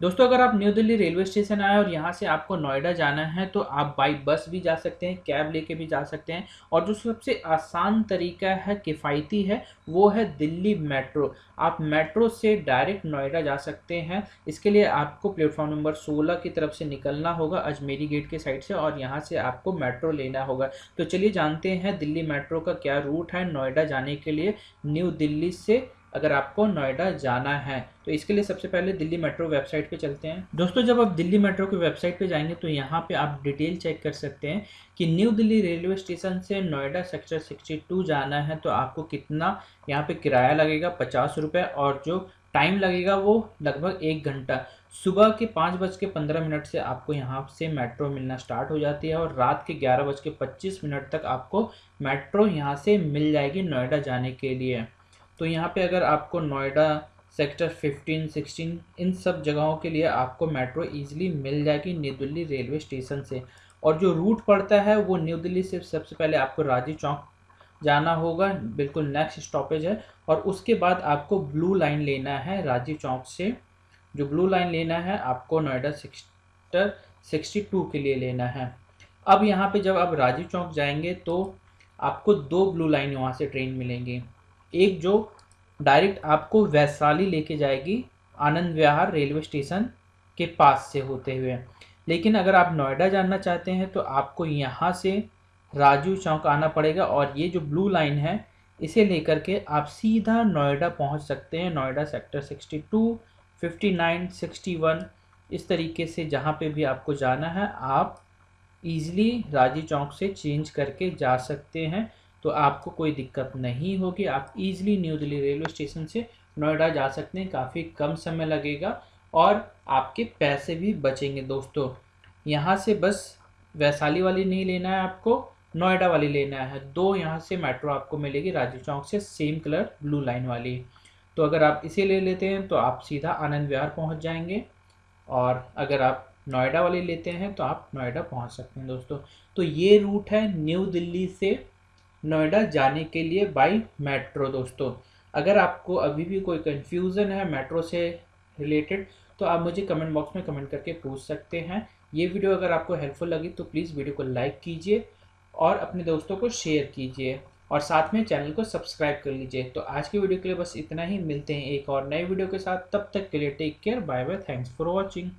दोस्तों, अगर आप न्यू दिल्ली रेलवे स्टेशन आए और यहाँ से आपको नोएडा जाना है तो आप बाई बस भी जा सकते हैं कैब लेके भी जा सकते हैं और जो सबसे आसान तरीका है, किफ़ायती है, वो है दिल्ली मेट्रो। आप मेट्रो से डायरेक्ट नोएडा जा सकते हैं। इसके लिए आपको प्लेटफॉर्म नंबर 16 की तरफ़ से निकलना होगा, अजमेरी गेट के साइड से और यहाँ से आपको मेट्रो लेना होगा। तो चलिए जानते हैं दिल्ली मेट्रो का क्या रूट है नोएडा जाने के लिए, न्यू दिल्ली से अगर आपको नोएडा जाना है तो इसके लिए सबसे पहले दिल्ली मेट्रो वेबसाइट पे चलते हैं। दोस्तों, जब आप दिल्ली मेट्रो की वेबसाइट पे जाएँगे तो यहाँ पे आप डिटेल चेक कर सकते हैं कि न्यू दिल्ली रेलवे स्टेशन से नोएडा सेक्टर 62 जाना है तो आपको कितना यहाँ पे किराया लगेगा? पचास रुपये और जो टाइम लगेगा वो लगभग एक घंटा। सुबह के पाँच बज के पंद्रह मिनट से आपको यहाँ से मेट्रो मिलना स्टार्ट हो जाती है, और रात के ग्यारह बज के पच्चीस मिनट तक आपको मेट्रो यहाँ से मिल जाएगी नोएडा जाने के लिए। तो यहाँ पे अगर आपको नोएडा सेक्टर 15, 16 इन सब जगहों के लिए आपको मेट्रो इजीली मिल जाएगी न्यू दिल्ली रेलवे स्टेशन से। और जो रूट पड़ता है वो न्यू दिल्ली से सबसे पहले आपको राजीव चौक जाना होगा बिल्कुल नेक्स्ट स्टॉपेज है। और उसके बाद आपको ब्लू लाइन लेना है राजीव चौक से। जो ब्लू लाइन लेना है आपको नोएडा सेक्टर 62 के लिए लेना है। अब यहाँ पे जब आप राजीव चौक जाएँगे तो आपको दो ब्लू लाइन वहाँ से ट्रेन मिलेंगी। एक जो डायरेक्ट आपको वैशाली लेके जाएगी आनंद विहार रेलवे स्टेशन के पास से होते हुए। लेकिन अगर आप नोएडा जानना चाहते हैं तो आपको यहाँ से राजू चौक आना पड़ेगा और ये जो ब्लू लाइन है इसे लेकर के आप सीधा नोएडा पहुँच सकते हैं। नोएडा सेक्टर 62, 59, 61 इस तरीके से जहाँ पे भी आपको जाना है आप इजीली राज़ी चौक से चेंज करके जा सकते हैं। तो आपको कोई दिक्कत नहीं होगी। आप easily New Delhi railway station से नोएडा जा सकते हैं। काफ़ी कम समय लगेगा और आपके पैसे भी बचेंगे दोस्तों। यहाँ से बस वैशाली वाली नहीं लेना है आपको, नोएडा वाली लेना है। दो यहाँ से मेट्रो आपको मिलेगी राजीव चौक से सेम कलर ब्लू लाइन वाली। तो अगर आप इसे ले लेते हैं तो आप सीधा आनंद विहार पहुँच जाएँगे और अगर आप नोएडा वाली लेते हैं तो आप नोएडा पहुँच सकते हैं दोस्तों। तो ये रूट है न्यू दिल्ली से नोएडा जाने के लिए बाई मेट्रो दोस्तों। अगर आपको अभी भी कोई कन्फ्यूज़न है मेट्रो से रिलेटेड तो आप मुझे कमेंट बॉक्स में कमेंट करके पूछ सकते हैं। ये वीडियो अगर आपको हेल्पफुल लगी तो प्लीज़ वीडियो को लाइक कीजिए और अपने दोस्तों को शेयर कीजिए और साथ में चैनल को सब्सक्राइब कर लीजिए। तो आज की वीडियो के लिए बस इतना ही। मिलते हैं एक और नए वीडियो के साथ। तब तक के लिए take care bye bye thanks for watching